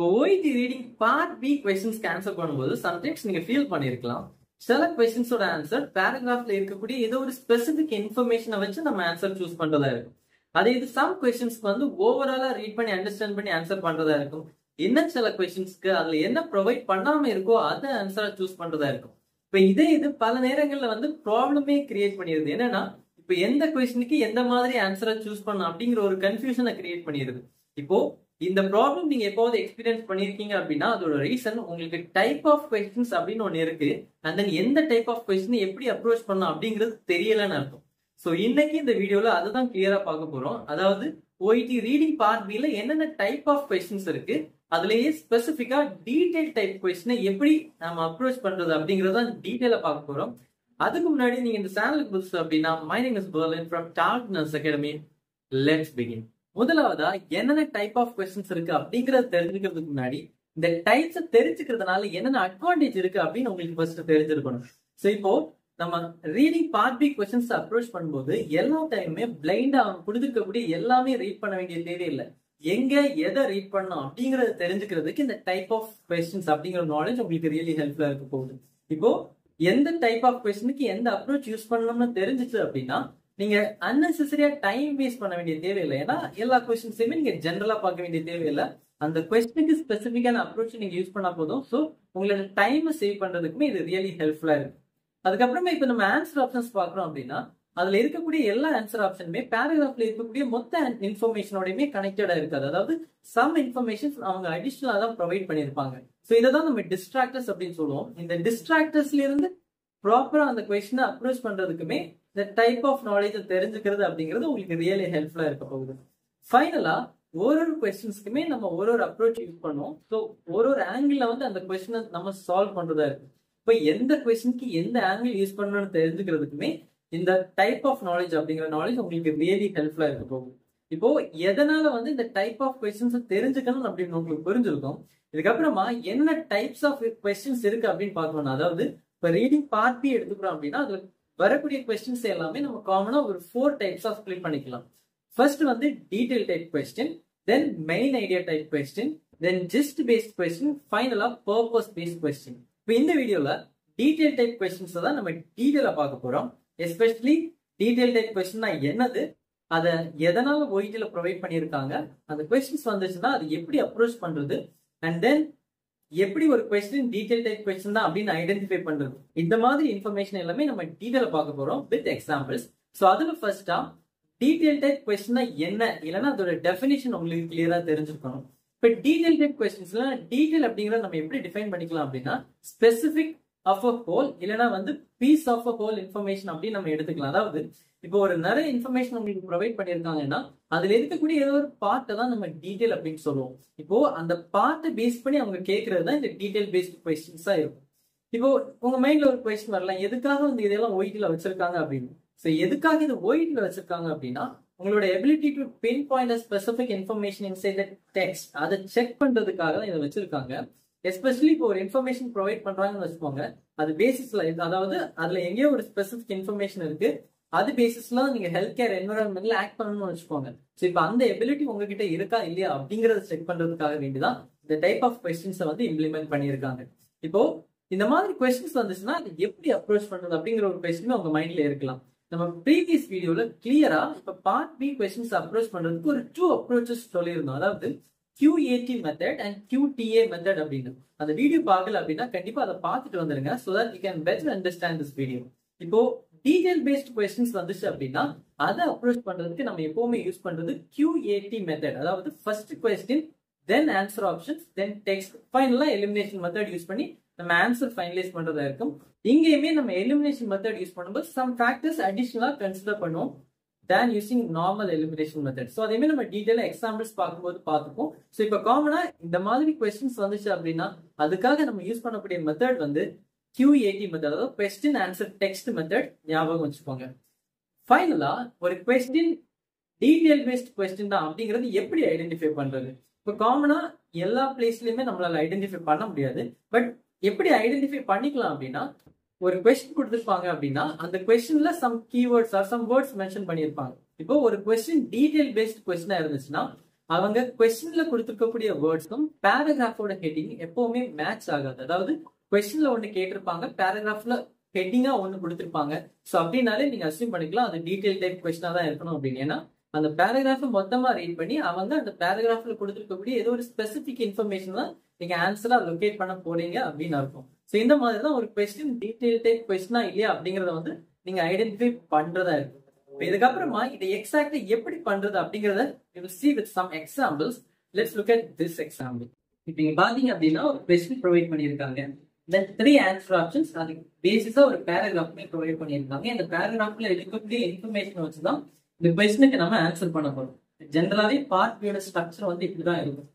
இப்போ OET reading part B கொஸ்டின்ஸ்க்கு answer பண்ணும்போது சம்டைம்ஸ் நீங்க ஃபீல் பண்ணிருக்கலாம். சில கொஸ்டின்ஸோட ஆன்சர் பேராகிராஃப்ல இருக்கக்கூடிய ஏதோ ஒரு ஸ்பெசிபிக் இன்ஃபர்மேஷனை வச்சு நம்ம ஆன்சர் சூஸ் பண்றதா இருக்கும். அதே இது சம் கொஸ்டின்ஸ்க்கு வந்து ஓவராலா ரீட் பண்ணி அண்டர்ஸ்டாண்ட் பண்ணி ஆன்சர் பண்றதா இருக்கும். இன்னும் சில கொஸ்டின்ஸ்க்கு அதுல என்ன ப்ரொவைட் பண்ணாம இருக்கோ அதை ஆன்சரா சூஸ் பண்றதா இருக்கும். இப்ப இதே இது பல நேரங்கள்ல வந்து ப்ராப்ளமே கிரியேட் பண்ணிடுது என்னன்னா இப்ப எந்த கொஸ்டினுக்கு எந்த மாதிரி ஆன்சரை சூஸ் பண்ணலாம் அப்படிங்கிற ஒரு கன்ஃபியூஷனை கிரியேட் பண்ணிடுது இப்போ இந்த ப்ராப்ளம் நீங்க எப்போது எக்ஸ்பீரியன்ஸ் பண்ணிருக்கீங்க அப்படின்னா அதோட ரீசன் உங்களுக்கு டைப் ஆஃப் கொஸ்டின்ஸ் அப்படின்னு ஒன்று இருக்கு. அண்ட் தென் எந்த டைப் ஆஃப் கொஸ்டின் எப்படி அப்ரோச் பண்ணலாம் அப்படிங்கிறது தெரியலன்னு அர்த்தம். ஸோ இன்னைக்கு இந்த வீடியோல அதுதான் கிளியரா பார்க்க போறோம். அதாவது ஓஐடி ரீடிங் பார்ட் பில என்னென்ன டைப் ஆஃப் கொஸ்டின்ஸ் இருக்கு அதுலயே ஸ்பெசிஃபிக்கா டீடைல் டைப் கொஸ்டினை எப்படி நம்ம அப்ரோச் பண்றது அப்படிங்கறத டீடைலா பார்க்க போறோம். அதுக்கு முன்னாடி நீங்க இந்த சேனலுக்கு புதுசு அப்படின்னா my name is Berlin from darkness academy let's begin முதலாவதா என்னென்ன டைப் ஆஃப் கொஸ்டின்ஸ் இருக்கு அப்படிங்கறத தெரிஞ்சுக்கிறதுக்கு முன்னாடி இந்த டைப்ஸ் தெரிஞ்சுக்கிறதுனால என்னென்ன அட்வான்டேஜ் இருக்கு அப்படின்னு உங்களுக்கு ஃபர்ஸ்ட் தெரிஞ்சிருக்கணும். ஸோ இப்போ நம்ம reading part B questions approach பண்ணும்போது எல்லா டைமுமே பிளைண்டா அவங்க கொடுத்துருக்கக்கூடிய எல்லாமே ரீட் பண்ண வேண்டிய தேவையில்லை எங்க எதை ரீட் பண்ணணும் அப்படிங்கறத தெரிஞ்சுக்கிறதுக்கு இந்த டைப் ஆஃப் கொஸ்டின்ஸ் அப்படிங்கிற நாலேஜ் உங்களுக்கு ரியலி ஹெல்ப்ஃபுல்லா இருக்க போகுது. இப்போ எந்த டைப் ஆஃப் கொஸ்டினுக்கு எந்த அப்ரோச் யூஸ் பண்ணணும்னு தெரிஞ்சிச்சு அப்படின்னா நீங்க அன்னெசரியா டைம் வேஸ்ட் பண்ண வேண்டிய தேவையில்லை. ஏன்னா எல்லா கொஸ்டின்ஸையுமே நீங்க ஜென்ரலா பார்க்க வேண்டிய தேவையில்லை. அந்த கொஸ்டினுக்கு ஸ்பெசிஃபிக்கான அப்ரோச் நீங்க யூஸ் பண்ணா போதும். ஸோ உங்களோட டைமை சேவ் பண்றதுக்குமே இது ரியலி ஹெல்ப்ஃபுல்லா இருக்கு. அதுக்கப்புறமா இப்ப நம்ம ஆன்சர் ஆப்ஷன்ஸ் பாக்குறோம் அப்படின்னா அதுல இருக்கக்கூடிய எல்லா ஆன்சர் ஆப்ஷனுமே பேராகிராஃப்ல இருக்கக்கூடிய மொத்த இன்ஃபர்மேஷனோடையுமே கனெக்டடா இருக்காது. அதாவது சம் இன்ஃபர்மேஷன்ஸ் அவங்க அடிஷனலா தான் ப்ரொவைட் பண்ணியிருப்பாங்க. ஸோ இதை தான் நம்ம டிஸ்ட்ராக்டர்ஸ் அப்படின்னு சொல்லுவோம். இந்த டிஸ்ட்ராக்டர்ஸ்ல இருந்து ப்ராப்பரா அந்த கொஸ்டினை அப்ரோச் பண்றதுக்குமே இந்த டைப் ஆஃப் நாலேஜை தெரிஞ்சுக்கிறது அப்படிங்கிறது உங்களுக்கு ரியலி ஹெல்ப்ஃபுல்லா இருக்க போகுது. ஃபைனலா ஒரு ஒரு கொஸ்டின்ஸ்க்குமே நம்ம ஒரு ஒரு அப்ரோச் யூஸ் பண்ணுவோம். ஸோ ஒரு ஒரு ஆங்கிள் வந்து அந்த கொஸ்டினை நம்ம சால்வ் பண்றதா இருக்கு. இப்போ எந்த கொஸ்டினுக்கு எந்த ஆங்கிள் யூஸ் பண்ணணும்னு தெரிஞ்சுக்கிறதுக்குமே இந்த டைப் ஆஃப் நாலேஜ் அப்படிங்கிற நாலேஜ் உங்களுக்கு ரியலி ஹெல்ப்ஃபுல்லா இருக்க போகுது. இப்போ எதனால வந்து இந்த டைப் ஆஃப் கொஸ்டின்ஸ் தெரிஞ்சுக்கணும் அப்படின்னு உங்களுக்கு புரிஞ்சிருக்கும்? இதுக்கப்புறமா என்ன டைப்ஸ் ஆஃப் கொஸ்டின்ஸ் இருக்கு அப்படின்னு பார்க்கணும் அதாவது இப்போ ரீடிங் பார்ட் பி எடுத்துக்கிறோம் அப்படின்னா அதுல வரக்கூடிய கொஸ்டின்ஸ் எல்லாமே நம்ம காமனா ஒரு ஃபோர் டைப்ஸ் ஆஃப் ஸ்பிளிட் பண்ணிக்கலாம். ஃபர்ஸ்ட் வந்து detail type question then main idea type question then just based question ஃபைனலா பர்பஸ் பேஸ்ட் கொஸ்டின் இப்போ இந்த வீடியோல டீடைல் டைப் கொஸ்டின்ஸ் தான் நம்ம டீடைலா பார்க்க போறோம். எஸ்பெஷலி டீடைல் டைப் கொஸ்டின்னா என்னது அதை எதனால ஒயிட்டில ப்ரொவைட் பண்ணியிருக்காங்க அந்த கொஸ்டின்ஸ் வந்துச்சுன்னா அது எப்படி அப்ரோச் பண்றது அண்ட் தென் எப்படி ஒரு கொஸ்டின் டீடைல் டைப் கொஸ்டின் தான் அப்படின்னு ஐடென்டிஃபை பண்றது? இந்த மாதிரி இன்ஃபர்மேஷன் எல்லாமே நம்ம டீடைல பார்க்க போறோம் வித் எக்ஸாம்பிள்ஸ் ஸோ அதுல ஃபர்ஸ்டா டீடைல் டைப் கொஸ்டின்னா என்ன? இல்லைன்னா அதோட டெஃபினேஷன் உங்களுக்கு கிளியரா தெரிஞ்சிருக்கணும். இப்போ டீடைல் டைப் கொஸ்டின்ஸ்ல டீடைல் அப்படிங்கிறத நம்ம எப்படி டிஃபைன் பண்ணிக்கலாம் அப்படின்னா ஸ்பெசிபிக் ஆஃப் அ ஹோல் இல்லைன்னா வந்து piece of a whole information அப்படின்னு நம்ம எடுத்துக்கலாம். அதாவது இப்போ ஒரு நிறைய இன்ஃபர்மேஷன் உங்களுக்கு ப்ரொவைட் பண்ணியிருக்காங்கன்னா அதுல இருக்கக்கூடிய ஏதோ ஒரு பார்ட்டை தான் நம்ம டீட்டெயில் அப்படின்னு சொல்லுவோம். இப்போ அந்த பார்ட்டை பேஸ் பண்ணி அவங்க கேட்கறது தான் இந்த டீட்டெயில் பேஸ்ட் கொஸ்டின்ஸா இருக்கும். இப்போ உங்க மைண்ட்ல ஒரு கொஸ்டின் வரலாம். எதுக்காக வந்து இதெல்லாம் ஒயிட்ல வச்சிருக்காங்க அப்படின்னு? ஸோ எதுக்காக இது ஒயிட்ல வச்சிருக்காங்க அப்படின்னா உங்களோட ability to pin point specific information inside text அதை செக் பண்றதுக்காக தான் இதை வச்சிருக்காங்க. எஸ்பெஷலி இப்போ ஒரு இன்ஃபர்மேஷன் ப்ரொவைட் பண்றாங்கன்னு வச்சுக்கோங்க. அது பேசிஸ்ல அதாவது அதுல எங்கேயோ ஒரு ஸ்பெசிபிக் இன்ஃபர்மேஷன் இருக்கு. அது பேசிஸ்ல நீங்க ஹெல்த் கேர் என்வரன்மெண்ட்ல ஆக்ட் பண்ணணும்னு வச்சுக்கோங்க. ஸோ இப்போ அந்த எபிலிட்டி உங்ககிட்ட இருக்கா இல்லையா அப்படிங்கறத செக் பண்றதுக்காக வேண்டிதான் இந்த டைப் ஆஃப் கொஸ்டின்ஸை வந்து இம்ப்ளிமெண்ட் பண்ணியிருக்காங்க. இப்போ இந்த மாதிரி கொஸ்டின்ஸ் வந்துச்சுன்னா அது எப்படி அப்ரோச் பண்றது அப்படிங்கிற ஒரு கொஸ்டின் உங்க மைண்ட்ல இருக்கலாம். நம்ம ப்ரீவியஸ் வீடியோல கிளியரா இப்ப பார்ட் பி கொஸ்டின்ஸ் அப்ரோச் பண்றதுக்கு ஒரு டூ அப்ரோச்சஸ் சொல்லியிருந்தோம். அதாவது QAD method and QDA method அப்படின்னு. அந்த வீடியோ பார்க்கல அப்படின்னா கண்டிப்பா அதை பார்த்துட்டு வந்துருங்க so that you can better understand this video இப்போ டீடைல் பேஸ்ட் கொஸ்டின்ஸ் வந்துச்சு அப்படின்னா அதை அப்ரோச் பண்றதுக்கு நம்ம எப்பவுமே யூஸ் பண்றது கியூஏடி மெத்தட் அதாவது first question then answer options then text ஃபைனலா எலிமினேஷன் மெத்தட் யூஸ் பண்ணி நம்ம ஆன்சர் ஃபைனலைஸ் பண்றதா இருக்கும். இங்கேயுமே நம்ம எலிமினேஷன் மெத்தட் யூஸ் பண்ணும்போது சம் ஃபேக்டர்ஸ் அடிஷனலா கன்சிடர் பண்ணுவோம் then using normal elimination method so அதேமாதிரி நம்ம டீட்டெயிலாக எக்ஸாம்பிள்ஸ் பார்க்கும்போது பார்த்துப்போம். ஸோ இப்போ காமனாக இந்த மாதிரி கொஸ்டின்ஸ் வந்துச்சு அப்படின்னா அதுக்காக நம்ம யூஸ் பண்ணக்கூடிய மெத்தட் வந்து QAT மெத்தட் அதாவது கொஸ்டின் ஆன்சர் டெக்ஸ்ட் மெத்தட் ஞாபகம் வச்சுக்கோங்க. ஃபைனலா ஒரு கொஸ்டின் டீடைல் பேஸ்ட் கொஸ்டின் தான் அப்படிங்கிறது எப்படி ஐடென்டிஃபை பண்றது? இப்போ காமனா எல்லா பிளேஸ்லயுமே நம்மளால ஐடென்டிஃபை பண்ண முடியாது. பட் எப்படி ஐடென்டிஃபை பண்ணிக்கலாம் அப்படின்னா ஒரு கொஸ்டின் கொடுத்துருப்பாங்க அப்படின்னா அந்த கொஸ்டின்ல some keywords or some words mention பண்ணியிருப்பாங்க. இப்போ ஒரு கொஸ்டின் டீடைல் பேஸ்ட் கொஸ்டினா இருந்துச்சுன்னா அவங்க கொஸ்டின்ல கொடுத்துருக்கக்கூடிய வேர்ட்ஸும் பேராகிராஃபோட ஹெட்டிங் எப்பவுமே மேட்ச் ஆகாது. அதாவது கொஸ்டின்ல ஒன்று கேட்டிருப்பாங்க. பேராகிராஃப்ல ஹெட்டிங்கா ஒன்று கொடுத்துருப்பாங்க. ஸோ அப்படின்னாலே நீங்க அசியூம் பண்ணிக்கலாம். அது டீடைல் டைப் கொஸ்டினா தான் இருக்கணும் அப்படின்னு. ஏன்னா அந்த பேராகிராஃபை மொத்தமா ரீட் பண்ணி அவங்க அந்த பேராகிராஃப்ல கொடுத்துருக்கக்கூடிய ஏதோ ஒரு ஸ்பெசிபிக் இன்ஃபர்மேஷன் தான் நீங்க ஆன்சரா லொக்கேட் பண்ண போறீங்க அப்படின்னு அர்த்தம். ஸோ இந்த மாதிரி தான் ஒரு கொஸ்டின் டீடைல் டைப் கொஸ்டினா இல்லையா அப்படிங்கறத வந்து நீங்க ஐடென்டிஃபை பண்றதா இருக்கும் இதுக்கப்புறமா இதை எக்ஸாக்டா எப்படி பண்றது அப்படிங்கறத see with some examples let's look at this example இப்போ நீங்க பாத்தீங்க அப்படின்னா ஒரு கொஸ்டின் ப்ரொவைட் பண்ணியிருக்காங்க. தென் த்ரீ ஆன்சர் ஆப்ஷன்ஸ் அதுக்கு பேசிஸா ஒரு பேராகிராஃப்மே ப்ரொவைட் பண்ணியிருக்காங்க. இந்த பேராகிராஃப்ல இருக்கக்கூடிய இன்ஃபர்மேஷன் வச்சு தான் இந்த கொஸ்டினுக்கு நம்ம ஆன்சர் பண்ண போறோம். ஜென்ரலாவே பார்ட் பியோட ஸ்ட்ரக்சர் வந்து இப்படிதான் இருக்கும்.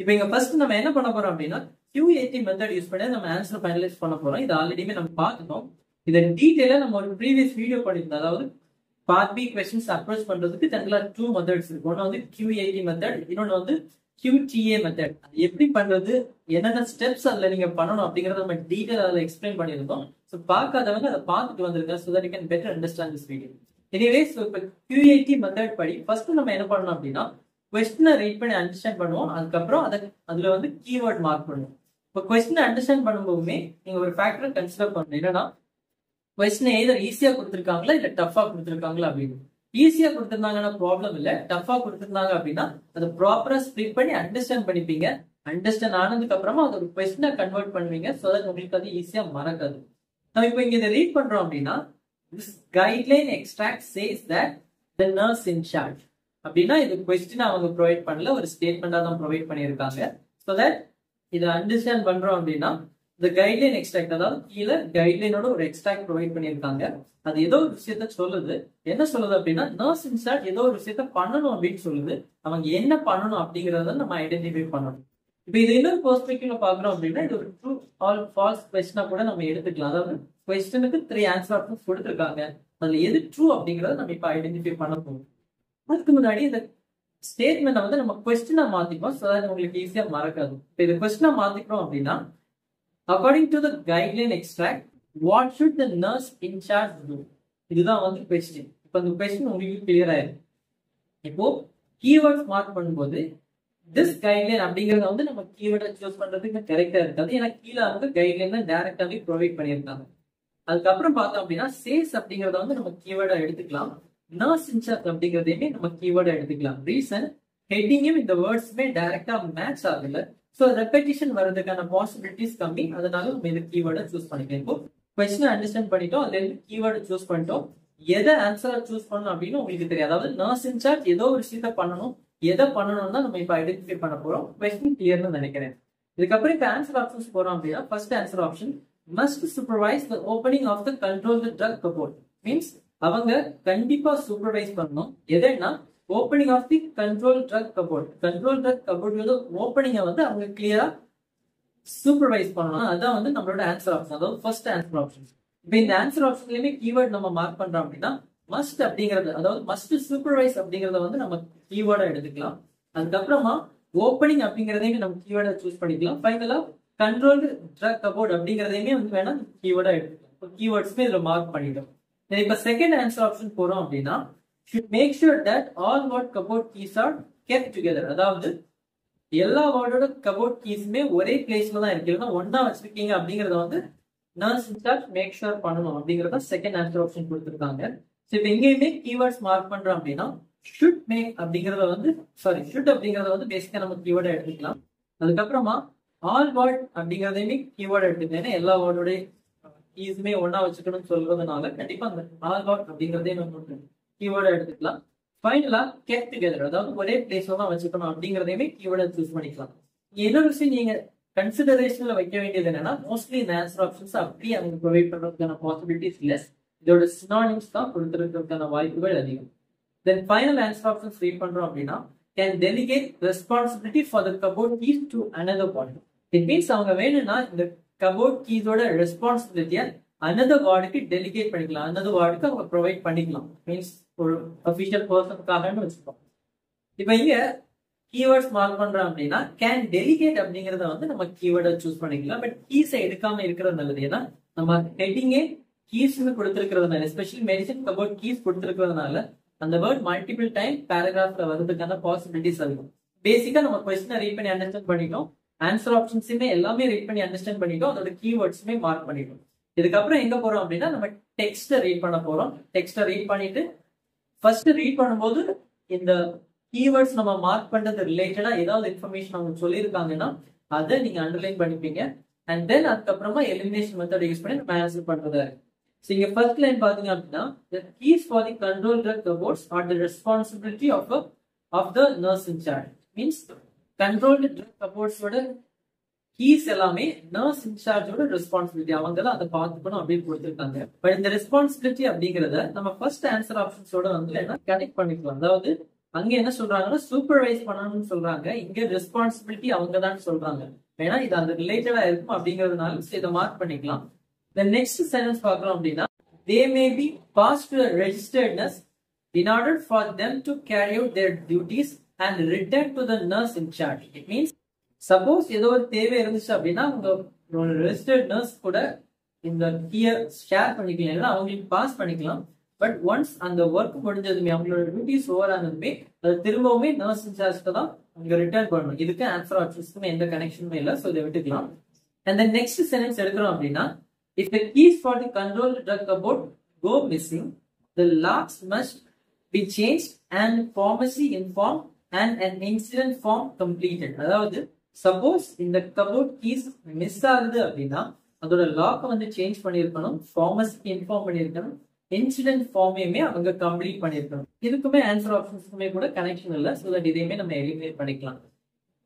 இப்போ இங்க ஃபர்ஸ்ட் நம்ம என்ன பண்ண போறோம் அப்படின்னா கியூஏடி மெத்தட் யூஸ் பண்ணி நம்ம ஆன்சர் ஃபைனலைஸ் பண்ண போறோம். இது ஆல்ரெடியுமே நம்ம பார்த்துட்டோம். இதை டீட்டெயிலா நம்ம ஒரு ப்ரீவியஸ் வீடியோ பண்ணியிருந்தோம். அதாவது பார்ட் பி கொஸ்டின்ஸ் அப்ரோச் பண்றதுக்கு ஜென்ரலா டூ மெத்தட்ஸ் இருக்கு ஒன்று வந்து கியூஏடி மெத்தட் இன்னொன்று வந்து கியூடிஏ மெத்தட் எப்படி பண்றது? என்னென்ன ஸ்டெப்ஸ் அதில் நீங்க பண்ணணும் அப்படிங்கறத நம்ம டீட்டெயில் அதில் எக்ஸ்பிளைன் பண்ணியிருந்தோம் ஸோ பார்க்காதவங்க அதை பார்த்துட்டு வந்துருங்க so that can better understand this video anyway so இப்போ கியூஏடி மெத்தட் படி ஃபர்ஸ்ட் நம்ம என்ன பண்ணணும் அப்படின்னா கொஸ்டினை ரீட் பண்ணி அண்டர்ஸ்டாண்ட் பண்ணுவோம். அதுக்கப்புறம் அதை அதில் வந்து கீவேர்ட் மார்க் பண்ணுவோம். இப்போ கொஸ்டினை அண்டர்ஸ்டாண்ட் பண்ணும்போதுமே நீங்கள் ஒரு ஃபேக்டரை கன்சிடர் பண்ணணும். என்னன்னா கொஸ்டினை எதர் ஈஸியாக கொடுத்துருக்காங்களா இல்லை டஃப்பாக கொடுத்துருக்காங்களா அப்படின்னு. ஈஸியா கொடுத்துருந்தாங்கன்னா ப்ராப்ளம் இல்ல. டஃபா கொடுத்துருந்தாங்க அப்படின்னா அதை ப்ராப்பரா ஸ்ப்ளிட் பண்ணி அண்டர்ஸ்டாண்ட் பண்ணிப்பீங்க. அண்டர்ஸ்டாண்ட் ஆனதுக்கு அப்புறமா அதை ஒரு கொஸ்டினை கன்வெர்ட் பண்ணுவீங்க. ஸோ தட் உங்களுக்கு அது ஈஸியா மறக்காது. நம்ம இப்போ இங்க இதை ரீட் பண்றோம் அப்படின்னா this guideline extract says that the nurse in charge அப்படின்னா இது கொஸ்டின் அவங்க ப்ரொவைட் பண்ணல. ஒரு ஸ்டேட்மெண்டா தான் ப்ரொவைட் பண்ணியிருக்காங்க. ஸோ தட் இதை அண்டர்ஸ்டாண்ட் பண்றோம் அப்படின்னா இந்த கைட்லைன் எக்ஸ்ட்ராக்ட் அதாவது கீழே கைட்லைனோட ஒரு எக்ஸ்ட்ராக்ட் ப்ரொவைட் பண்ணியிருக்காங்க. அது ஏதோ ஒரு விஷயத்த சொல்லுது. என்ன சொல்லுது அப்படின்னா நர்ஸ் இன்ஸ்டார்ட் ஏதோ ஒரு விஷயத்த பண்ணணும் அப்படின்னு சொல்லுது. அவங்க என்ன பண்ணணும் அப்படிங்கறத நம்ம ஐடென்டிஃபை பண்ணணும். இப்போ இது இன்னொரு பெர்ஸ்பெக்டிவ்ல பாக்குறோம் அப்படின்னா இது ஒரு ட்ரூ ஆல் ஃபால்ஸ் கொஸ்டினா கூட நம்ம எடுத்துக்கலாம். அதாவது கொஸ்டினுக்கு த்ரீ ஆன்சர் ஆப்ஷன்ஸ் கொடுத்துருக்காங்க. அதுல எது ட்ரூ அப்படிங்கறத நம்ம இப்போ ஐடென்டிஃபை பண்ண போகும் அதுக்கு முன்னாடி இந்த ஸ்டேட்மெண்ட் வந்து நம்ம கொஸ்டினா மாத்திப்போம். ஸோ உங்களுக்கு ஈஸியா மறக்காது. இப்போ இது கொஸ்டினா மாத்திக்கிறோம் அப்படின்னா according to the guideline extract what should the nurse in charge do இதுதான் வந்து கொஸ்டின் இப்போ இந்த கொஸ்டின் உங்களுக்கு கிளியர் ஆயிருக்கு இப்போ கீவேர்ட்ஸ் மார்க் பண்ணும்போது திஸ் கைட்லைன் அப்படிங்கறத வந்து நம்ம கீவேர்டை சூஸ் பண்றதுக்கு கரெக்டா இருக்காது. ஏன்னா கீழே வந்து கைட்லைன் டேரக்டாவே ப்ரொவைட் பண்ணியிருக்காங்க. அதுக்கப்புறம் பார்த்தோம் அப்படின்னா சேஸ் அப்படிங்கறத வந்து நம்ம கீவேர்டா எடுத்துக்கலாம். நர்ஸ் இன்சார்ஜ் அப்படிங்கறதையுமே நம்ம கீவேர்டா எடுத்துக்கலாம். ரீசன் ஹெட்டிங்கும் இந்த வேர்ட்ஸுமே டைரக்டா மேட்ச் ஆகல. ஸோ ரெப்படிஷன் வர்றதுக்கான பாசிபிலிட்டிஸ் கம்மி. அதனால நம்ம இது கீவேர்டை சூஸ் பண்ணிக்கலாம் இப்போ கொஸ்டினை அண்டர்ஸ்டாண்ட் பண்ணிட்டோம். அதுல இருந்து கீவேர்டை சூஸ் பண்ணிட்டோம். எதை ஆன்சரா சூஸ் பண்ணணும் அப்படின்னு உங்களுக்கு தெரியும். அதாவது நர்ஸ் இன்சார்ஜ் ஏதோ ஒரு விஷயத்த பண்ணணும். எதை பண்ணணும் தான் நம்ம இப்போ ஐடென்டிஃபை பண்ண போறோம். கொஸ்டின் கிளியர்னு நினைக்கிறேன். இதுக்கப்புறம் இப்போ ஆன்சர் ஆப்ஷன்ஸ் போறோம் அப்படின்னா first answer option must supervise the opening of the control the drug cupboard means அவங்க கண்டிப்பா சூப்பர்வைஸ் பண்ணணும். எதைன்னா opening of the control drug cupboard control drug cupboard ஓப்பனிங்கை வந்து அவங்க கிளியரா சூப்பர்வைஸ் பண்ணணும். அதான் வந்து நம்மளோட ஆன்சர் ஆப்ஷன் அதாவது ஃபர்ஸ்ட் ஆன்சர் ஆப்ஷன் இப்போ இந்த ஆன்சர் ஆப்ஷன்லயுமே கீவேர்ட் நம்ம மார்க் பண்றோம் அப்படின்னா மஸ்ட் அப்படிங்கிறது அதாவது மஸ்ட் சூப்பர்வைஸ் அப்படிங்கறத வந்து நம்ம கீவேர்டா எடுத்துக்கலாம். அதுக்கப்புறமா ஓப்பனிங் அப்படிங்கறதையுமே நம்ம கீவேர்டா சூஸ் பண்ணிக்கலாம். ஃபைனலா கண்ட்ரோல்டு ட்ரக் கபோர்ட் அப்படிங்கறதையுமே வந்து வேணா கீவேர்டா எடுத்துக்கலாம். இப்போ கீவேர்ட்ஸ்மே இதுல மார்க் பண்ணிடும் இப்ப செகண்ட் ஆன்சர் ஆப்ஷன் போறோம் அப்படின்னா should make sure that all word cupboard keys are kept together அதாவது எல்லா வேர்டோட கபோர்ட் கீஸுமே ஒரே பிளேஸ்ல தான் இருக்கு. இல்லைன்னா ஒன்னா வச்சிருக்கீங்க அப்படிங்கறத வந்து நர்ஸ் இன்சார்ஜ் மேக் ஷூர் பண்ணணும் அப்படிங்கறத செகண்ட் ஆன்சர் ஆப்ஷன் கொடுத்துருக்காங்க. ஸோ இப்போ எங்கேயுமே கீவேர்ட்ஸ் மார்க் பண்றோம் அப்படின்னா ஷுட் மேக் அப்படிங்கறத வந்து சாரி ஷுட் அப்படிங்கறத வந்து பேசிக்கா நம்ம கீவேர்டா எடுத்துக்கலாம். அதுக்கப்புறமா ஆல் வேர்ட் அப்படிங்கறதையுமே கீவேர்ட் எடுத்துக்கலாம் எல்லா வேர்டோட கீஸுமே ஒன்னா வச்சுக்கணும்னு சொல்றதுனால கண்டிப்பா அந்த ஆல் வேர்ட் அப்படிங்கறதே நம்ம கீவேர்டா எடுத்துக்கலாம். ஃபைனலா கெட் டுகெதர் அதாவது ஒரே பிளேஸ்ல தான் வச்சுக்கணும் அப்படிங்கறதையுமே கீவேர்டை சூஸ் பண்ணிக்கலாம். இன்னொரு விஷயம் நீங்க கன்சிடரேஷன்ல வைக்க வேண்டியது என்னன்னா மோஸ்ட்லி இந்த ஆன்சர் ஆப்ஷன்ஸ் அப்படியே அவங்க ப்ரொவைட் பண்றதுக்கான பாசிபிலிட்டிஸ் லெஸ் இதோட சினானிம்ஸ் தான் கொடுத்துருக்கிறதுக்கான வாய்ப்புகள் அதிகம். Then final answer options read பண்றோம் அப்படின்னா can delegate responsibility for the cupboard keys to another body it means அவங்க வேணும்னா இந்த கபோர்ட் கீஸோட ரெஸ்பான்சிபிலிட்டியை அனதர் வார்டுக்கு டெலிகேட் பண்ணிக்கலாம். அனதர் வார்டுக்கு அவங்க ப்ரொவைட் பண்ணிக்கலாம். மீன்ஸ் ஒரு அஃபிஷியல் பர்சனுக்காகன்னு வச்சுக்கோம் இப்போ இங்க கீவேர்ட்ஸ் மார்க் பண்றோம் அப்படின்னா கேன் டெலிகேட் அப்படிங்கறத வந்து நம்ம கீவேர்டை சூஸ் பண்ணிக்கலாம். பட் கீஸை எடுக்காம இருக்கிறது நல்லது ஏன்னா நம்ம ஹெட்டிங்கே கீஸ்னு கொடுத்துருக்கிறதுனால எஸ்பெஷலி மெடிசன் கபோர்ட் கீஸ் கொடுத்துருக்கிறதுனால அந்த வேர்ட் மல்டிபிள் டைம் பேராகிராஃப்ல வர்றதுக்கான பாசிபிலிட்டிஸ் அதிகம். பேசிக்கா நம்ம கொஸ்டினை ரீட் பண்ணி அண்டர்ஸ்டாண்ட் பண்ணிட்டோம். ஆன்சர் ஆப்ஷன்ஸுமே எல்லாமே ரீட் பண்ணி அண்டர்ஸ்டாண்ட் பண்ணிட்டோம். அதோட கீவேர்ட்ஸுமே மார்க் பண்ணிட்டோம். இதுக்கப்புறம் எங்க போறோம் அப்படின்னா நம்ம டெக்ஸ்ட்டை ரீட் பண்ண போறோம். டெக்ஸ்ட்டை ரீட் பண்ணிட்டு ஃபர்ஸ்ட் ரீட் பண்ணும்போது இந்த கீவேர்ட்ஸ் நம்ம மார்க் பண்றது ரிலேட்டடா ஏதாவது இன்ஃபர்மேஷன் அவங்க சொல்லியிருக்காங்கன்னா அதை நீங்க அண்டர்லைன் பண்ணிப்பீங்க. அண்ட் தென் அதுக்கப்புறமா எலிமினேஷன் மெத்தட் யூஸ் பண்ணி நம்ம ஆன்சர் பண்றதா இருக்கு. ஸோ இங்க ஃபர்ஸ்ட் லைன் பாத்தீங்க அப்படின்னா keys keys for the control drug aborts are the of of a of the nurse means controlled drug controlled keys எல்லாமே நர்ஸ் இன்சார்ஜோட ரெஸ்பான்சிபிலிட்டி அவங்க தான் அதை பார்த்துக்கணும் அப்படின்னு கொடுத்துருக்காங்க. பட் இந்த ரெஸ்பான்சிபிலிட்டி அப்படிங்கறத நம்ம ஃபர்ஸ்ட் ஆன்சர் ஆப்ஷன்ஸோட வந்து என்ன கனெக்ட் பண்ணிக்கலாம். அதாவது அங்க என்ன சொல்றாங்கன்னா சூப்பர்வைஸ் பண்ணணும்னு சொல்றாங்க. இங்க ரெஸ்பான்சிபிலிட்டி அவங்க தான் சொல்றாங்க. ஏன்னா இது அந்த ரிலேட்டடா இருக்கும் அப்படிங்கறதுனால இதை மார்க் பண்ணிக்கலாம். நெக்ஸ்ட் சென்டென்ஸ் பார்க்கறோம் அப்படின்னா they may be passed registered a registered nurse in order for them to carry out their duties and return to the nurse in charge. It means suppose ஏதோ ஒரு தேவை இருந்துச்சு அப்படின்னா உங்க ரெஜிஸ்டர்ட் நர்ஸ் கூட இந்த கீயை ஷேர் பண்ணிக்கலாம். இல்லைன்னா அவங்களுக்கு பாஸ் பண்ணிக்கலாம். பட் ஒன்ஸ் அந்த ஒர்க் முடிஞ்சதுமே அவங்களோட டியூட்டிஸ் ஓவர் ஆனதுமே அது திரும்பவுமே நர்ஸ் இன்சார்ஜ்க்கு தான் அவங்க ரிட்டர்ன் பண்ணணும். இதுக்கு ஆன்சர் ஆப்ஷன்ஸ்க்குமே எந்த கனெக்ஷனுமே இல்லை ஸோ இதை விட்டுக்கலாம். அண்ட் தென் நெக்ஸ்ட் சென்டென்ஸ் எடுக்கிறோம் அப்படின்னா if the keys for the control drug about go missing the locks must be change and pharmacy inform and and incident form completed அதாவது சப்போஸ் இந்த கபோர்ட் கீஸ் மிஸ் ஆகுது அப்படின்னா அதோட lock வந்து change பண்ணியிருக்கணும் ஃபார்மஸ்க்கு inform பண்ணியிருக்கணும் இன்சிடென்ட் ஃபார்மையுமே அவங்க complete பண்ணியிருக்கணும். இதுக்குமே ஆன்சர் ஆப்ஷன்ஸ்க்குமே கூட கனெக்ஷன் இல்லை ஸோ தட் இதையுமே நம்ம எலிமினேட் பண்ணிக்கலாம்.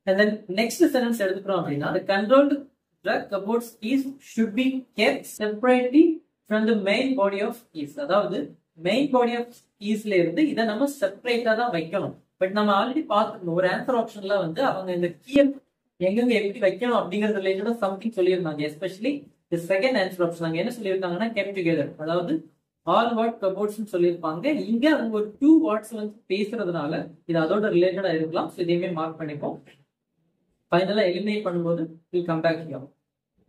அண்ட் தென் நெக்ஸ்ட் சென்டென்ஸ் எடுத்துக்கிறோம் அப்படின்னா the controlled drug cupboards keys should be kept separately from the main body of keys அதாவது மெயின் பாடி ஆஃப் கீஸ்ல இருந்து இதை நம்ம செப்பரேட்டா தான் வைக்கணும். பட் நம்ம ஆல்ரெடி பார்த்துருக்கோம் ஒரு ஆன்சர் ஆப்ஷன்ல வந்து அவங்க இந்த கீயை எங்கெங்க எப்படி வைக்கணும் அப்படிங்கிறது ரிலேட்டடா சம்திங் சொல்லியிருந்தாங்க. Especially the second answer option அங்க என்ன சொல்லியிருக்காங்கன்னா கெப் டுகெதர் அதாவது ஆல் வாட் கபோர்ட்ஸ் சொல்லியிருப்பாங்க. இங்க அவங்க ஒரு டூ வாட்ஸ் வந்து பேசுறதுனால இது அதோட ரிலேட்டடா இருக்கலாம். ஸோ இதையுமே மார்க் பண்ணிப்போம். ஃபைனலா எலிமினேட் பண்ணும்போது will come back here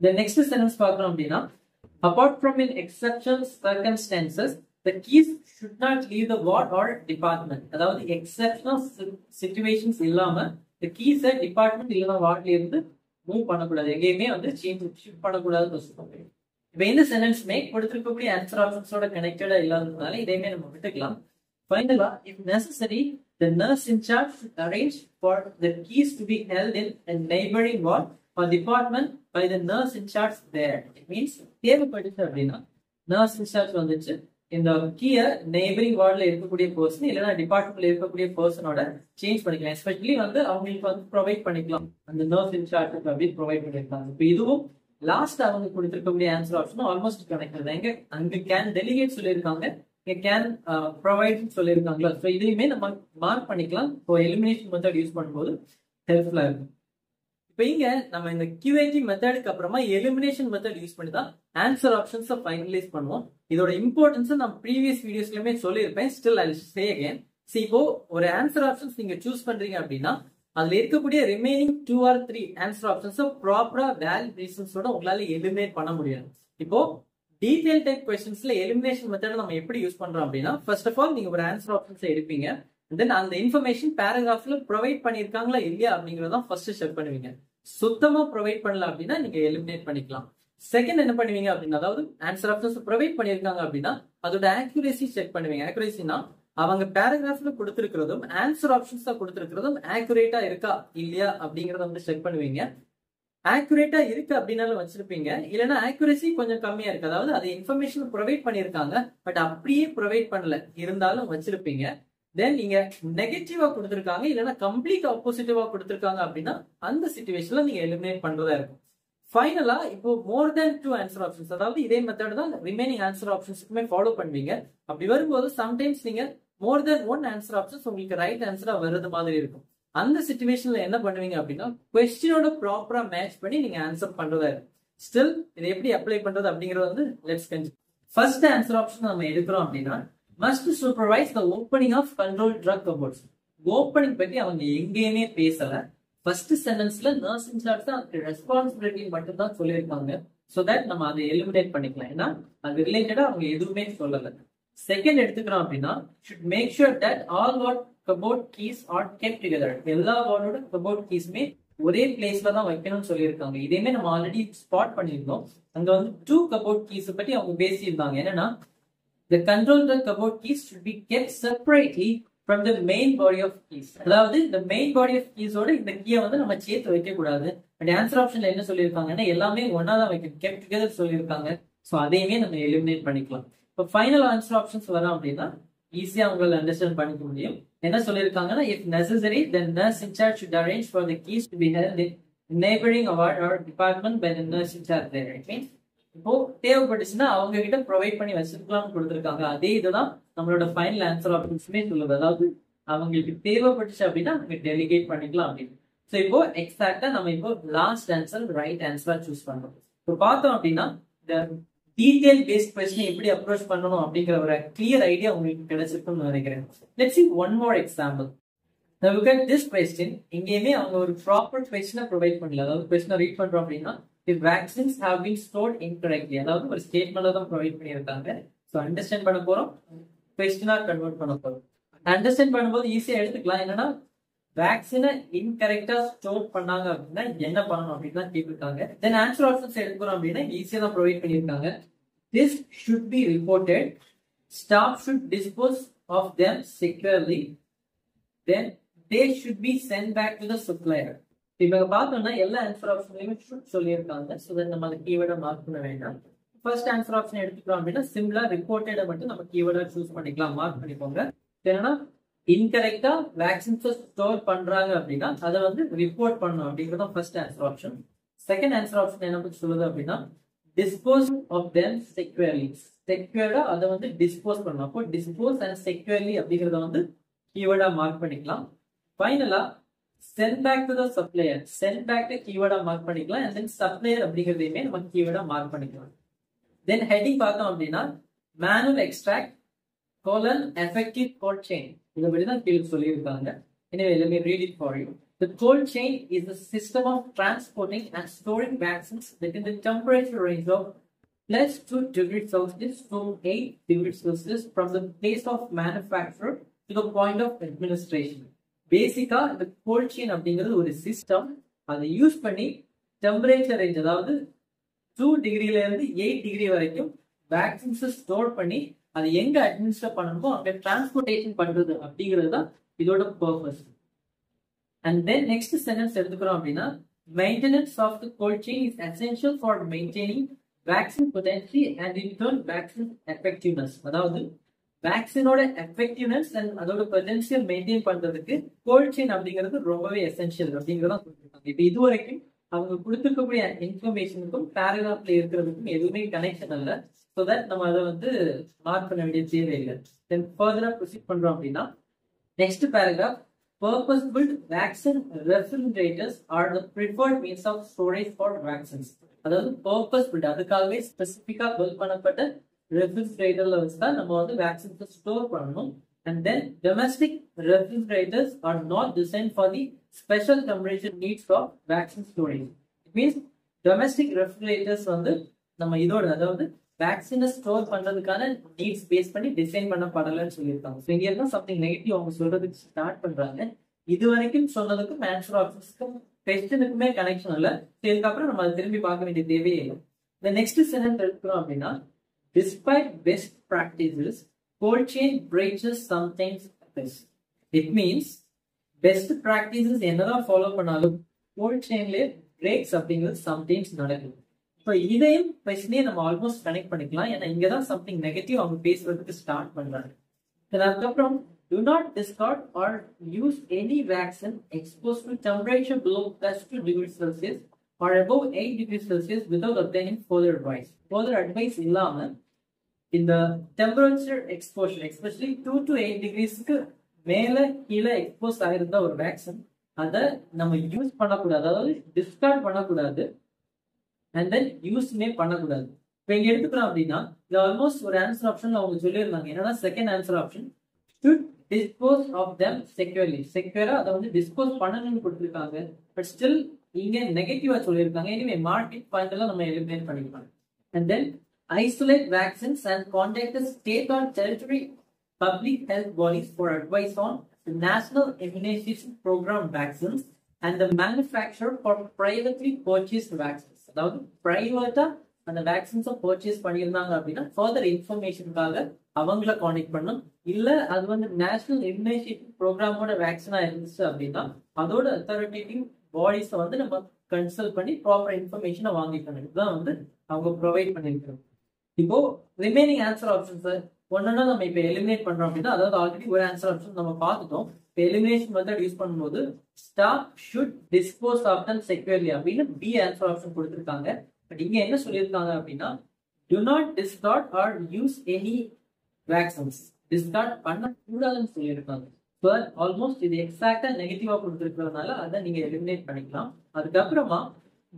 the next sentence பார்க்கணும் அப்படின்னா apart from in exception circumstances the keys should not leave the ward or department. அதாவது எக்ஸப்ஷனல் si- இல்லாமல் இல்லாம இந்த keys டிபார்ட்மெண்ட் இல்லைன்னா வார்ட்ல இருந்து மூவ் பண்ணக்கூடாது. எங்கேயுமே வந்து சேஞ்ச் ஷிஃப்ட் பண்ணக்கூடாதுன்னு சொல்லுவாங்க இப்போ இந்த மேக் கொடுத்திருக்கக்கூடிய ஆன்சர் ஆப்ஷன்ஸோட கனெக்டடா இல்லாததுனால இதையுமே நம்ம விட்டுக்கலாம். ஃபைனலா if necessary the nurse in charge should arrange for the keys to be held in a neighboring ward or department by the nurse in charge there. It means தேவைப்பட்டுச்சு அப்படின்னா நர்ஸ் இன்சார்ஜ் வந்துச்சு. இந்த கீயை நெய்பரிங் வார்டில் இருக்கக்கூடிய person இல்லைன்னா டிபார்ட்மெண்ட்ல இருக்கக்கூடிய பர்சனோட சேஞ்ச் பண்ணிக்கலாம். எஸ்பெஷலி வந்து அவங்களுக்கு வந்து ப்ரொவைட் பண்ணிக்கலாம். அந்த நர்ஸ் இன்சார்ஜ் அப்படின்னு ப்ரொவைட் பண்ணிருக்காங்க இப்போ இதுவும் லாஸ்ட் அவங்க கொடுத்துருக்கக்கூடிய ஆன்சர் ஆப்ஷன் ஆல்மோஸ்ட் கனெக்ட் எங்க அங்க கேன் டெலிகேட் சொல்லியிருக்காங்க. இங்க கேன் ப்ரொவைட் சொல்லியிருக்காங்களா? ஸோ இதையுமே நம்ம மார்க் பண்ணிக்கலாம். இப்போ எலிமினேஷன் மெத்தட் யூஸ் பண்ணும்போது ஹெல்ப்ஃபுல்லாக இருக்கும். இப்போ இங்க நம்ம இந்த கியூஏஜி மெத்தடுக்கு அப்புறமா எலிமினேஷன் மெத்தட் யூஸ் பண்ணி தான் ஆன்சர் ஆப்ஷன்ஸை ஃபைனலைஸ் பண்ணுவோம். இதோட இம்பார்ட்டன்ஸ் நான் ப்ரீவியஸ் வீடியோஸ்லயுமே சொல்லியிருப்பேன். Still I say again see இப்போ ஒரு ஆன்சர் ஆப்ஷன்ஸ் நீங்க சூஸ் பண்றீங்க அப்படின்னா அதுல இருக்கக்கூடிய remaining two or three answer ஆப்ஷன்ஸை ப்ராப்பரா வேலிட் ரீசன்ஸோட உங்களால எலிமினேட் பண்ண முடியும் இப்போ டீடைல் டைப் கொஸ்டின்ஸ்ல எலிமினேஷன் மெத்தட் நம்ம எப்படி யூஸ் பண்றோம் அப்படின்னா ஃபர்ஸ்ட் ஆஃப் ஆல் நீங்க ஒரு ஆன்சர் ஆப்ஷன்ஸ் எடுப்பீங்க. தென் அந்த இன்ஃபர்மேஷன் பேராகிராஃப்ல ப்ரொவைட் பண்ணியிருக்காங்களா இல்லையா அப்படிங்கறத ஃபர்ஸ்ட் செக் பண்ணுவீங்க. சுத்தமா ப்ரொவைட் பண்ணல அப்படின்னா நீங்க எலிமினேட் பண்ணிக்கலாம். செகண்ட் என்ன பண்ணுவீங்க அப்படின்னா அதாவது ஆன்சர் ஆப்ஷன்ஸ் ப்ரொவைட் பண்ணியிருக்காங்க அப்படின்னா அதோட ஆக்யூரேசி செக் பண்ணுவீங்க. ஆக்யூரேசினா அவங்க பேராகிராஃப்ல கொடுத்திருக்கிறதும் ஆன்சர் ஆப்ஷன்ஸா கொடுத்திருக்கிறதும் ஆக்யூரேட்டா இருக்கா இல்லையா அப்படிங்கறத வந்து செக் பண்ணுவீங்க. ஆக்யூரேட்டா இருக்கு அப்படின்னாலும் வச்சிருப்பீங்க. இல்லைன்னா ஆக்யூரேசி கொஞ்சம் கம்மியா இருக்கு. அதாவது அது இன்ஃபர்மேஷன் ப்ரொவைட் பண்ணியிருக்காங்க பட் அப்படியே ப்ரொவைட் பண்ணல. இருந்தாலும் வச்சிருப்பீங்க. தென் நீங்க நெகட்டிவா கொடுத்துருக்காங்க இல்லைன்னா கம்ப்ளீட் ஆப்போசிட்டிவா கொடுத்துருக்காங்க அப்படின்னா அந்த சுச்சுவேஷன்ல நீங்க எலிமினேட் பண்றதா இருக்கும். ஃபைனலா இப்போ more than two answer options அதாவது இதே மெத்தட் தான் ரிமைனிங் ஆன்சர் ஆப்ஷன்ஸ்க்குமே ஃபாலோ பண்ணுவீங்க. அப்படி வரும்போது சம்டைம்ஸ் நீங்க more than one answer options உங்களுக்கு ரைட் ஆன்சரா வருது மாதிரி இருக்கும். அந்த சுச்சுவேஷன்ல என்ன பண்ணுவீங்க அப்படின்னா கொஸ்டினோட ப்ராப்பரா மேட்ச் பண்ணி நீங்க ஆன்சர் பண்றதா இருக்கும். ஸ்டில் இதை எப்படி அப்ளை பண்றது அப்படிங்கறது வந்து let's consider first answer option நம்ம எடுக்கிறோம் அப்படின்னா must supervise the opening of control drug cupboards opening பத்தி அவங்க எங்கேயுமே பேசல. ஃபர்ஸ்ட் சென்டென்ஸ்ல நர்சிங் சார்ஜ் தான் ரெஸ்பான்சிபிலிட்டி மட்டும் தான் சொல்லியிருக்காங்க. ஸோ தட் நம்ம அதை எலிமினேட் பண்ணிக்கலாம். ஏன்னா அது ரிலேட்டடா அவங்க எதுவுமே சொல்லல. செகண்ட் எடுத்துக்கிறோம் அப்படின்னா should make sure that all what cupboard keys are kept together எல்லா வார்டோட கபோர்ட் கீஸுமே ஒரே பிளேஸ்ல தான் வைக்கணும்னு சொல்லியிருக்காங்க. இதையுமே நம்ம ஆல்ரெடி ஸ்பாட் பண்ணியிருந்தோம். அங்க வந்து டூ கபோர்ட் கீஸ் பத்தி அவங்க பேசியிருந்தாங்க. என்னன்னா the control the cupboard keys should be kept separately from the main body of keys. அதாவது இந்த மெயின் பாடி ஆஃப் கீஸோட இந்த கீயை வந்து நம்ம சேர்த்து வைக்க கூடாது பட் ஆன்சர் ஆப்ஷன்ல என்ன சொல்லியிருக்காங்கன்னா எல்லாமே ஒன்னா தான் வைக்கணும். கெப்ட் டுகெதர் சொல்லியிருக்காங்க. ஸோ அதையுமே நம்ம எலிமினேட் பண்ணிக்கலாம். இப்போ ஃபைனல் ஆன்சர் ஆப்ஷன்ஸ் வரோம் அப்படின்னா ஈஸியாக உங்களால அண்டர்ஸ்டாண்ட் பண்ணிக்க முடியும். என்ன சொல்லியிருக்காங்கன்னா if necessary then nurse in charge should arrange for the keys to be held in neighboring award or department by the nurse in charge there it means இப்போ தேவைப்பட்டுச்சுன்னா அவங்க கிட்ட ப்ரொவைட் பண்ணி வச்சிருக்கலாம்னு கொடுத்துருக்காங்க. அதே இதுதான் நம்மளோட ஃபைனல் ஆன்சர் ஆப்ஷன்ஸுமே சொல்லுது. அதாவது அவங்களுக்கு தேவைப்பட்டுச்சு அப்படின்னா அவங்க டெலிகேட் பண்ணிக்கலாம் அப்படின்னு. ஸோ இப்போ எக்ஸாக்டா நம்ம இப்போ லாஸ்ட் ஆன்சர் ரைட் ஆன்சரா சூஸ் பண்றோம். இப்போ பார்த்தோம் அப்படின்னா இந்த டீடைல் பேஸ்ட் கொஸ்டின் எப்படி அப்ரோச் பண்ணணும் அப்படிங்கிற ஒரு கிளியர் ஐடியா உங்களுக்கு கிடைச்சிருக்கும்னு நினைக்கிறேன். Let's see one more example Now look at this question. இங்கேயுமே அவங்க ஒரு ப்ராப்பர் கொஸ்டினை ப்ரொவைட் பண்ணல. அதாவது கொஸ்டினை ரீட் பண்றோம் அப்படின்னா the vaccines have been stored incorrectly அதாவது ஒரு ஸ்டேட்மெண்ட்ல தான் ப்ரொவைட் பண்ணியிருக்காங்க. ஸோ அண்டர்ஸ்டாண்ட் பண்ண போறோம். கொஸ்டினாக கன்வெர்ட் பண்ண போறோம். அண்டர்ஸ்டாண்ட் பண்ணும்போது ஈஸியாக எடுத்துக்கலாம். என்னன்னா வேக்சினை இன்கரெக்டாக ஸ்டோர் பண்ணாங்க அப்படின்னா என்ன பண்ணணும் அப்படின்னு தான் கேட்டிருக்காங்க. தென் ஆன்சர் ஆப்ஷன்ஸ் எடுக்கிறோம் அப்படின்னா ஈஸியாக தான் ப்ரொவைட் பண்ணியிருக்காங்க. This should be reported staff should dispose of them securely then they should be sent back to the supplier இப்போ பார்த்தோம்னா எல்லா ஆன்சர் ஆப்ஷன்லையுமே சொல்லியிருக்காங்க. ஸோ தட் நம்ம அந்த கீவேர்டை மார்க் பண்ண வேண்டாம். ஃபர்ஸ்ட் ஆன்சர் ஆப்ஷன் எடுத்துக்கிறோம் அப்படின்னா சிம்பிளா ரிப்போர்ட்டடை மட்டும் நம்ம கீவேர்டா சூஸ் பண்ணிக்கலாம். மார்க் பண்ணிக்கோங்க. என்னன்னா இன்கரெக்டா வேக்சின்ஸை ஸ்டோர் பண்றாங்க அப்படின்னா அதை வந்து ரிப்போர்ட் பண்ணணும் அப்படிங்கிறது first answer option second answer option என்ன பத்தி சொல்லுது அப்படின்னா டிஸ்போஸ் ஆஃப் தெம் செக்யூர்லி செக்யூர்டா அதை வந்து டிஸ்போஸ் பண்ணணும். அப்போ டிஸ்போஸ் அண்ட் செக்யூர்லி அப்படிங்கிறத வந்து கீவேர்டா மார்க் பண்ணிக்கலாம். ஃபைனலா sent back to the supplier sent back to கீவேர்டா mark பண்ணிக்கலாம் அண்ட் தென் சப்ளையர் அப்படிங்கிறதையுமே நம்ம கீவேர்டா மார்க் பண்ணிக்கலாம் தென் ஹெட்டிங் பார்த்தோம் அப்படின்னா manual extract colon effective cold chain இதை பற்றி தான் கீழே சொல்லியிருக்காங்க எனவே let me read it for you the cold chain is the system of transporting and storing vaccines within the temperature range of plus 2 degrees Celsius to 8 degrees Celsius from the place of manufacture to the point of administration பேசிக்கா இந்த gold chain அப்படிங்கிறது ஒரு system அதை use பண்ணி temperature range அதாவது two டிகிரில இருந்து eight degree வரைக்கும் வேக்சின்ஸ் ஸ்டோர் பண்ணி அதை எங்க அட்மினிஸ்டர் பண்ணணுமோ அங்க டிரான்ஸ்போர்டேஷன் பண்றது அப்படிங்கிறது தான் இதோட purpose and then next sentence எடுத்துக்கிறோம் அப்படின்னா maintenance of the cold chain is essential for maintaining vaccine potency and in turn vaccine effectiveness அதாவது வேக்சினோட எஃபெக்டிவ்னஸ் அண்ட் அதோட பொட்டன்சியல் மெயின்டைன் பண்றதுக்கு கோல்ட் செயின் அப்படிங்கிறது ரொம்பவே எசென்ஷியல் அப்படிங்கிறதா சொல்லியிருக்காங்க இப்போ இது வரைக்கும் அவங்க கொடுத்துருக்கக்கூடிய இன்ஃபர்மேஷனுக்கும் பேராகிராஃப்ல இருக்கிறதுக்கும் எதுவுமே கனெக்ஷன் இல்லை ஸோ தட் நம்ம அதை வந்து மார்க் பண்ண வேண்டிய தேவையில்லை தென் ஃபர்தரா ப்ரொசீட் பண்றோம் அப்படின்னா next paragraph purpose built vaccine refrigerators are the preferred means of storage for vaccines அதாவது பர்பஸ் பில்ட் அதுக்காகவே ஸ்பெசிஃபிக்காக பில்ட் பண்ணப்பட்ட ரெஃப்ரிஜரேட்டர்ல வச்சு தான் நம்ம வந்து வேக்சின்ஸை ஸ்டோர் பண்ணணும். And then domestic refrigerators are not design for the special temperature needs of vaccine storage it means domestic refrigerators வந்து நம்ம இதோட அதாவது வேக்சினை ஸ்டோர் பண்றதுக்கான நீட்ஸ் பேஸ் பண்ணி டிசைன் பண்ணப்படலன்னு சொல்லியிருக்காங்க. ஸோ இங்க சம்திங் நெகட்டிவ் அவங்க சொல்றதுக்கு ஸ்டார்ட் பண்றாங்க. இது வரைக்கும் சொன்னதுக்கும் ஆன்சர் ஆப்ஷன்ஸ்க்கும் கொஸ்டினுக்குமே கனெக்ஷன் இல்லை. இதுக்கப்புறம் நம்ம அதை திரும்பி பார்க்க வேண்டிய தேவையே இல்லை. இந்த நெக்ஸ்ட் சென்டென்ஸ் எடுக்கிறோம் அப்படின்னா despite best practices cold chain breaches sometimes it means best practices என்னதான் ஃபாலோ பண்ணாலும் கோல்ட் செயின்லேயே பிரேக்ஸ் அப்படிங்கிறது சம்டைம்ஸ் நடக்குது இப்போ இதையும் பிரச்சனையை நம்ம ஆல்மோஸ்ட் கனெக்ட் பண்ணிக்கலாம். ஏன்னா இங்கே தான் சம்திங் நெகட்டிவ் அவங்க பேசுறதுக்கு ஸ்டார்ட் பண்றாங்க. அதுக்கப்புறம் do not discard or use any vaccine exposed to temperature below plus 2 degrees Celsius or above 8 degrees Celsius without obtaining further advice. Further advice இல்லாம இந்த temperature exposure especially two to eight டிகிரிஸ்க்கு மேல கீழே expose ஆயிருந்த ஒரு vaccine அதை நம்ம use பண்ணக்கூடாது. அதாவது Discord பண்ணக்கூடாது. அண்ட் தென் யூஸ்மே பண்ணக்கூடாது. இப்போ இங்க எடுத்துக்கிறோம் அப்படின்னா இது ஆல்மோஸ்ட் ஒரு ஆன்சர் ஆப்ஷன் அவங்க சொல்லியிருந்தாங்க. என்னன்னா second answer option should dispose of them securely செக்யூரா அதை வந்து டிஸ்போஸ் பண்ணணும்னு கொடுத்துருக்காங்க. பட் ஸ்டில் இங்க நெகட்டிவா சொல்லியிருக்காங்க. இனிமே மார்க்கெட் பாயிண்ட் எல்லாம் நம்ம எலிமினேட் பண்ணிக்கலாம். And then isolate vaccines and state or on public public health bodies for advice on national immunization program vaccines and the manufacturer for privately purchased vaccines. அதாவது பிரைவேட்டா அந்த வேக்சின்ஸை purchase பண்ணியிருந்தாங்க அப்படின்னா ஃபர்தர் இன்ஃபர்மேஷனுக்காக அவங்கள contact பண்ணும் இல்ல அது வந்து நேஷனல் இம்யூனைசேஷன் ப்ரோக்ராமோட வேக்சினா இருந்துச்சு அப்படின்னா அதோட அத்தாரிட்டேட்டிவ் பாடிஸை வந்து நம்ம கன்சல்ட் பண்ணி ப்ராப்பர் இன்ஃபர்மேஷனை வாங்கிக்கணும். இதுதான் வந்து அவங்க ப்ரொவைட் பண்ணியிருக்கிறோம் இப்போ ரிமைனிங் ஆன்சர் ஆப்ஷன்ஸ் ஒன்னொன்னா நம்ம இப்போ எலிமினேட் பண்றோம் அப்படின்னா அதாவது ஆல்ரெடி ஒரு ஆன்சர் ஆப்ஷன் நம்ம பார்த்துட்டோம். இப்போ எலிமினேஷன் மெத்தட் யூஸ் பண்ணும்போது staff should dispose of them securely அப்படின்னு பி ஆன்சர் ஆப்ஷன் கொடுத்துருக்காங்க. பட் இங்க என்ன சொல்லியிருக்காங்க அப்படின்னா do not discard or use any vaccines discard பண்ணக்கூடாதுன்னு சொல்லியிருக்காங்க. ஸோ ஆல்மோஸ்ட் இது எக்ஸாக்டா நெகட்டிவா கொடுத்துருக்கிறதுனால அதை நீங்க எலிமினேட் பண்ணிக்கலாம். அதுக்கப்புறமா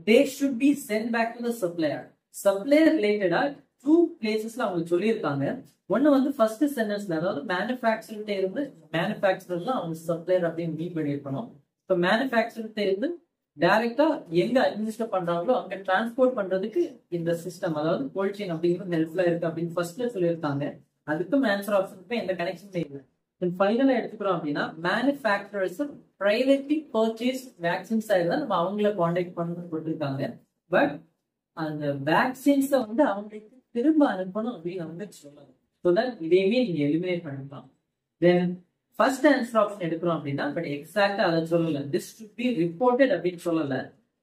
they should be sent back to the supplier supplier ரிலேட்டடா டூ பிளேசஸ்ல அவங்க சொல்லியிருக்காங்க. ஒன்னு வந்து ஃபர்ஸ்ட் சென்டென்ஸ்ல அதாவது மேனுஃபேக்சர்கிட்ட இருந்து மேனுஃபேக்சரர் தான் அவங்க சப்ளையர் அப்படின்னு மீட் பண்ணியிருக்கணும். இப்போ மேனுஃபேக்சர்கிட்ட இருந்து டைரக்டா எங்க அட்மினிஸ்டர் பண்றாங்களோ அங்க டிரான்ஸ்போர்ட் பண்றதுக்கு இந்த சிஸ்டம் அதாவது கோல்ட் செயின் அப்படிங்கிறது ஹெல்ப்ஃபுல்லா இருக்கு அப்படின்னு ஃபர்ஸ்ட்ல சொல்லியிருக்காங்க. அதுக்கும் ஆன்சர் ஆப்ஷனுக்கும் எந்த கனெக்ஷன் இல்லை. ஃபைனலா எடுத்துக்கிறோம் அப்படின்னா manufacturers privately purchase vaccine side தான் நம்ம அவங்கள காண்டாக்ட் பண்ணணும்னு போட்டிருக்காங்க பட் அந்த வேக்சின்ஸை வந்து அவங்களுக்கு திரும்ப அனுப்பணும் அப்படின்னு வந்து சொல்லலாம் ஸோ தட் இதையுமே நீங்க எலிமினேட் பண்ணிக்கலாம். தென் ஃபர்ஸ்ட் ஆன்சர் ஆப்ஷன் எடுக்கிறோம் அப்படின்னா பட் எக்ஸாக்டா அதை சொல்லல. திஸ் ஷுட் பி ரிப்போர்ட்டட் அப்படின்னு சொல்லல.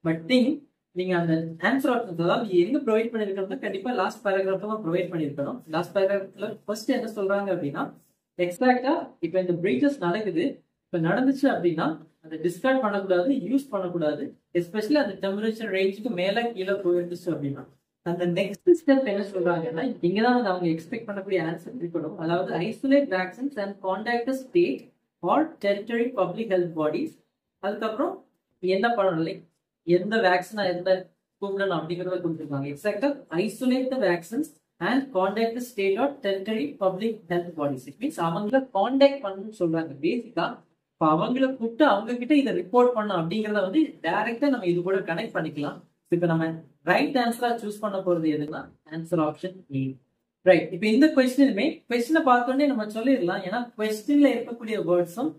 பட் திங் நீங்க அந்த ஆன்சர் ஆப்ஷன் அதாவது எங்க ப்ரொவைட் பண்ணிருக்கணும் கண்டிப்பா லாஸ்ட் பேராகிராஃப் தான் ப்ரொவைட் பண்ணிருக்கணும். லாஸ்ட் பேராகிராஃப்ல ஃபர்ஸ்ட் என்ன சொல்றாங்க அப்படின்னா எக்ஸாக்டா இப்போ இந்த பிரீச்சஸ் நடக்குது. இப்போ நடந்துச்சு அப்படின்னா அதை டிஸ்கார்ட் பண்ணக்கூடாது யூஸ் பண்ணக்கூடாது. எஸ்பெஷலி அந்த டெம்பரேச்சர் ரேஞ்சுக்கு மேல கீழே போயிருந்துச்சு அப்படின்னா. அந்த நெக்ஸ்ட் ஸ்டெப் என்ன சொல்றாங்கன்னா இங்கதான் வந்து அவங்க எக்ஸ்பெக்ட் பண்ணக்கூடிய ஆன்சர் இருக்கணும் அதாவது isolate vaccines and contact state or territory public health bodies அதுக்கப்புறம் என்ன பண்ணணும்? லைக் எந்த வேக்சினா எந்த கூப்பிடணும் அப்படிங்கறத கொடுத்துருக்காங்க. எக்ஸாக்டா isolate the vaccines and contact state or territory public health bodies it means அவங்கள கான்டாக்ட் பண்ணணும்னு சொல்றாங்க. பேசிக்கா இப்போ அவங்கள கூப்பிட்டு அவங்க கிட்ட இதை ரிப்போர்ட் பண்ணணும் அப்படிங்கறத வந்து டைரக்டா நம்ம இது கூட கனெக்ட் பண்ணிக்கலாம். இப்போ நம்ம ரைட் ஆன்சரா சூஸ் பண்ண போறது எதுனா ஆன்சர் ஆப்ஷன் ஏ ரைட் இப்போ இந்த கொஸ்டினுமே கொஸ்டினை பார்த்தோன்னே நம்ம சொல்லிடலாம். ஏன்னா கொஸ்டின்ல இருக்கக்கூடிய வேர்ட்ஸும்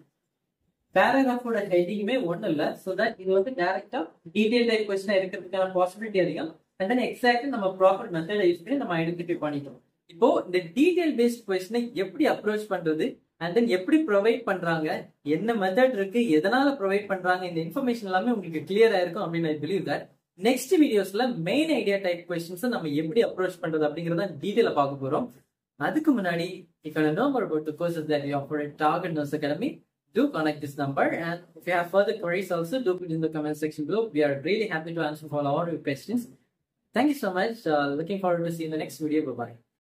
பேராகிராஃபோட ஹெட்டிங்குமே ஒன்றும் இல்லை. ஸோ தட் இது வந்து டேரக்டா டீடைல் டைப் கொஸ்டினா இருக்கிறதுக்கான பாசிபிலிட்டி அதிகம். அண்ட் தென் எக்ஸாக்ட் நம்ம ப்ராப்பர் மெத்தடை யூஸ் பண்ணி நம்ம ஐடென்டிஃபை பண்ணிட்டோம் இப்போ இந்த டீடைல் பேஸ்ட் கொஸ்டினை எப்படி அப்ரோச் பண்றது அண்ட் தென் எப்படி ப்ரொவைட் பண்றாங்க என்ன மெத்தட் இருக்கு எதனால ப்ரொவைட் பண்றாங்க இந்த இன்ஃபர்மேஷன் எல்லாமே உங்களுக்கு கிளியரா இருக்கும் அப்படின்னு ஐ பிலீவ் தட் நெக்ஸ்ட் வீடியோஸ்ல மெயின் ஐடியா டைப் கொஸ்டின்ஸ் நம்ம எப்படி அப்ரோச் பண்றது அப்படிங்கறத டீடைல பார்க்க போறோம் அதுக்கு முன்னாடி if you know more about the courses that we offer at Target Nurse Academy, do connect this number. And if you have further queries also, do put in the comment section below. We are really happy to answer all our questions. Thank you so much. Uh, looking forward to see you in the next video. Bye bye.